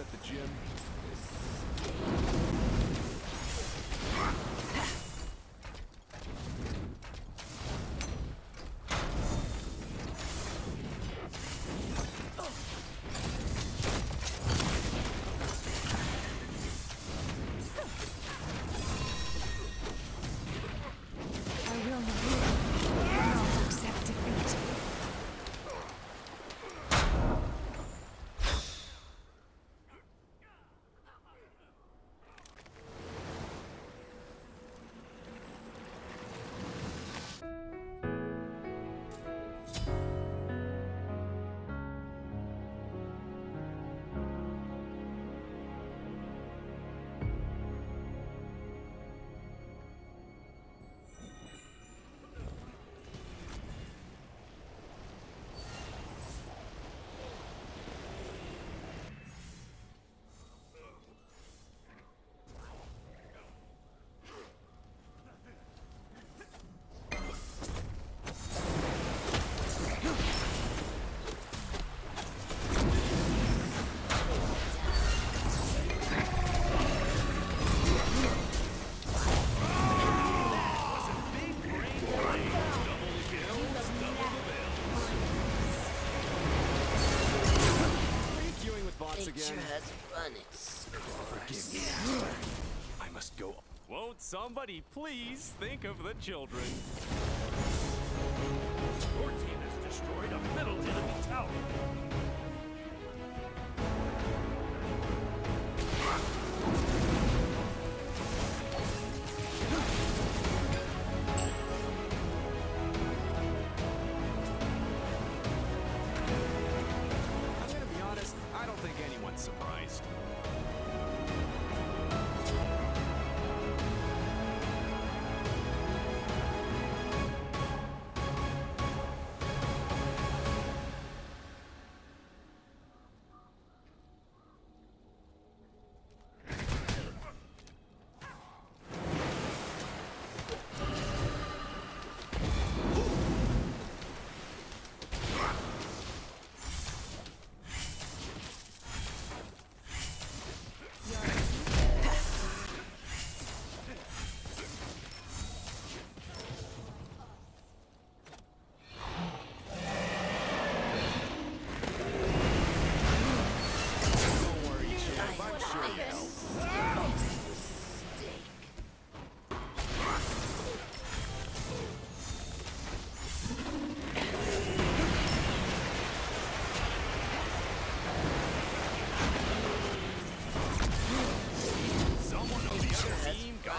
at the gym. Again? has run its course. I must go. Won't somebody please think of the children? Your team has destroyed a middle enemy tower.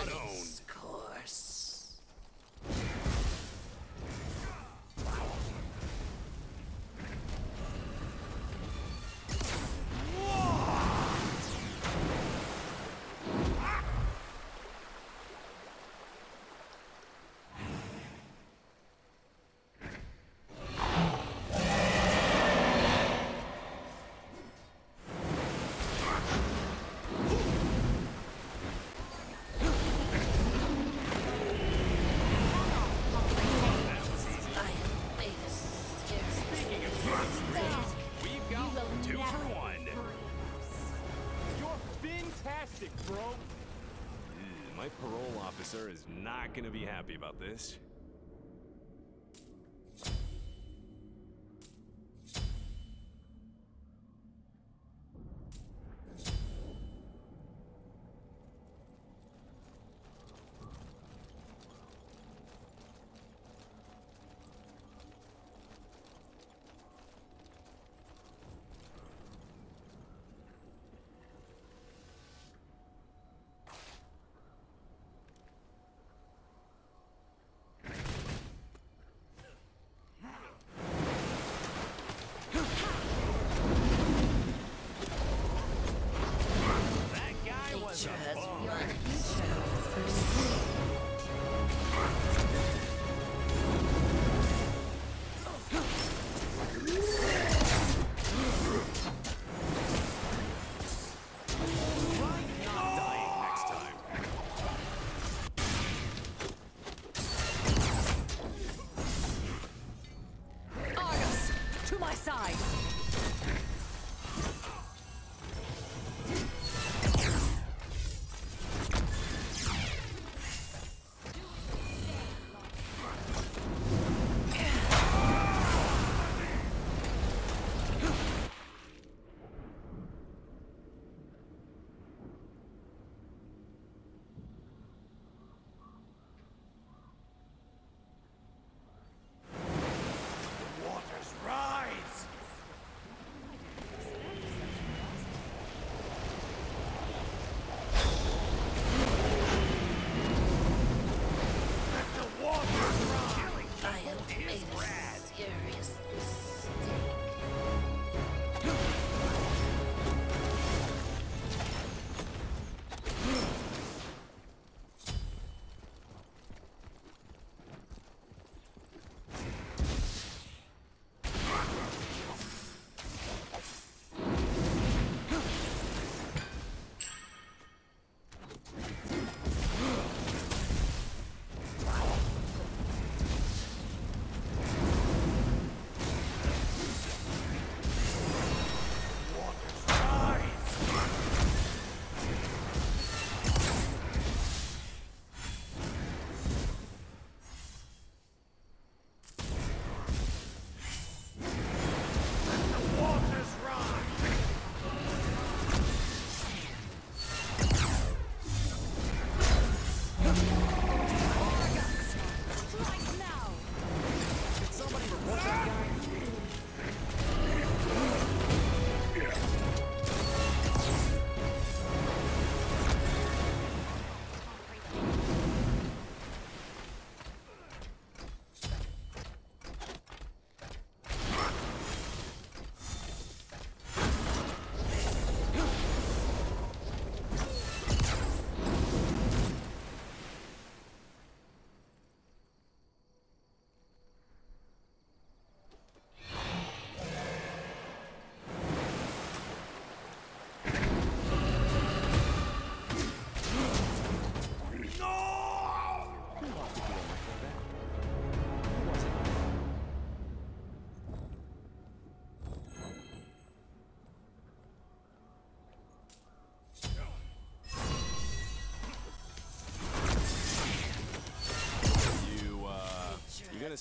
Other bro. Ew, hmm, My parole officer is not gonna be happy about this.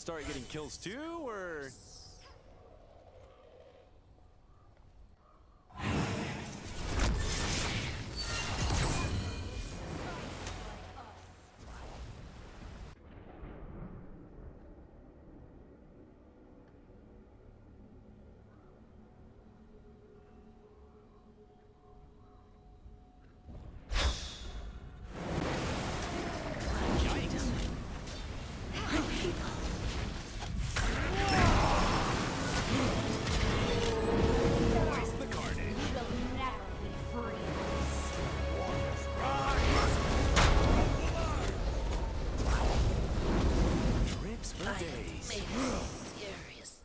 Start getting kills too,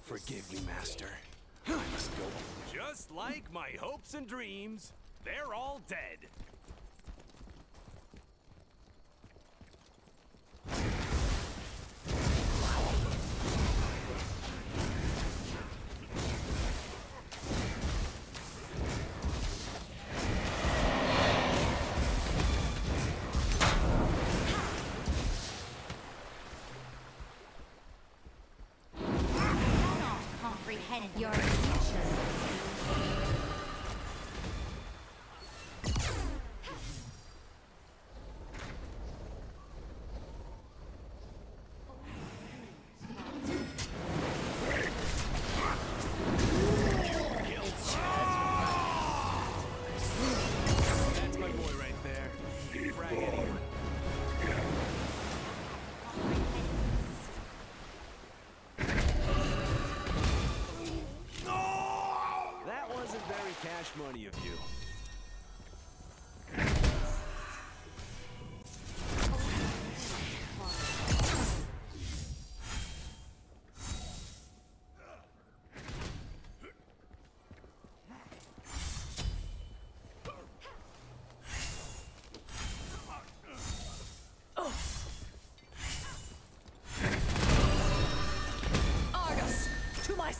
Forgive me, Master. I must go. Just like my hopes and dreams, they're all dead.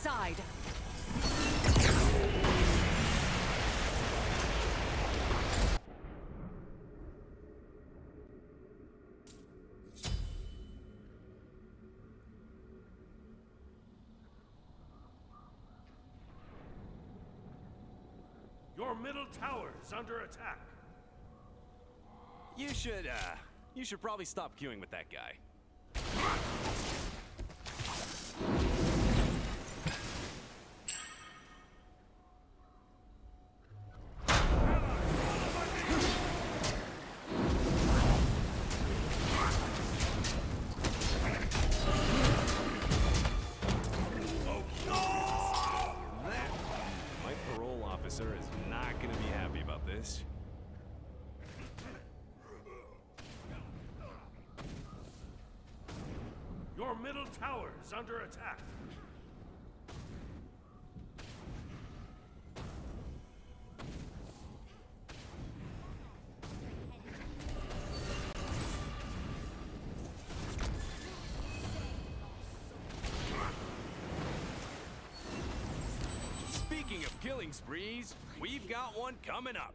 Side. Your middle tower is under attack. You should, uh, you should probably stop queuing with that guy. Middle tower is under attack. Speaking of killing sprees, we've got one coming up.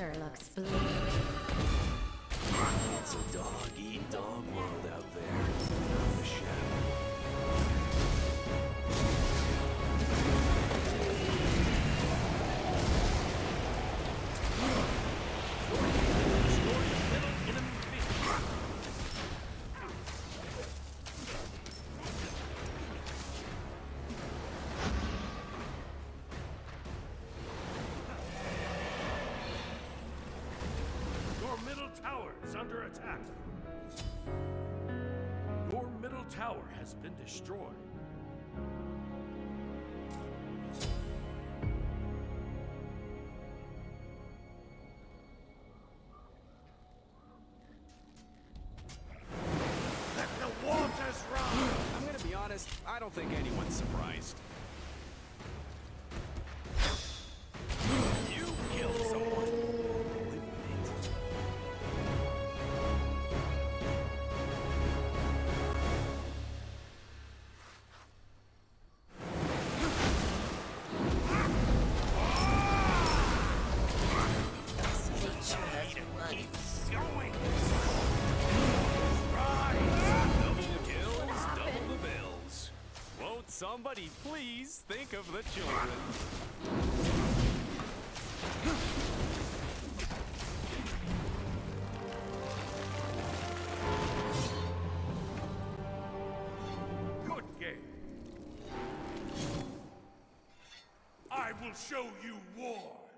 Sure looks blue. It's a dog-eat-dog world tower is under attack. Your middle tower has been destroyed. Let the waters run! I'm gonna be honest, I don't think anyone's surprised. Somebody please think of the children? Good game. I will show you war.